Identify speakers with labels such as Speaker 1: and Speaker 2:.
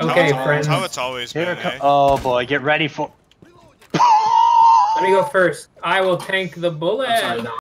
Speaker 1: Okay,
Speaker 2: how
Speaker 1: friends.
Speaker 2: How it's always
Speaker 3: Here
Speaker 2: been, eh?
Speaker 3: oh boy, get ready for.
Speaker 1: Let me go first. I will tank the bullet.